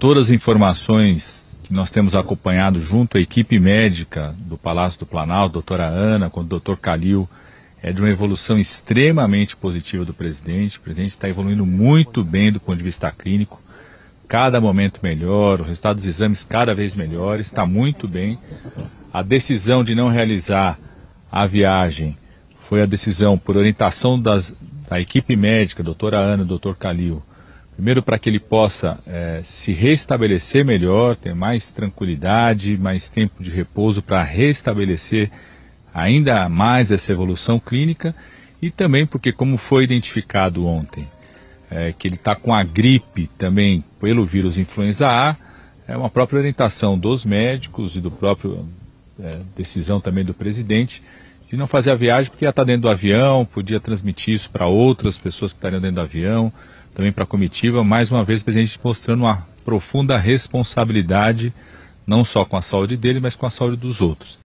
todas as informações que nós temos acompanhado junto à equipe médica do Palácio do Planalto, doutora Ana, com o doutor Calil, é de uma evolução extremamente positiva do presidente. O presidente está evoluindo muito bem do ponto de vista clínico, cada momento melhor, o resultado dos exames cada vez melhor, está muito bem. A decisão de não realizar a viagem foi a decisão por orientação das, da equipe médica, doutora Ana e doutor Calil, Primeiro, para que ele possa é, se restabelecer melhor, ter mais tranquilidade, mais tempo de repouso para restabelecer ainda mais essa evolução clínica. E também porque, como foi identificado ontem, é, que ele está com a gripe também pelo vírus influenza A, é uma própria orientação dos médicos e do próprio é, decisão também do presidente de não fazer a viagem porque ia estar dentro do avião, podia transmitir isso para outras pessoas que estariam dentro do avião também para a comitiva. Mais uma vez, o presidente mostrando uma profunda responsabilidade, não só com a saúde dele, mas com a saúde dos outros.